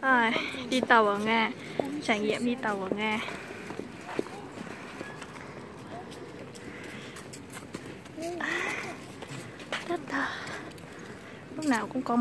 à, đi tàu ở Nga. Trải nghiệm đi tàu ở Nga. À, đất à, lúc nào cũng có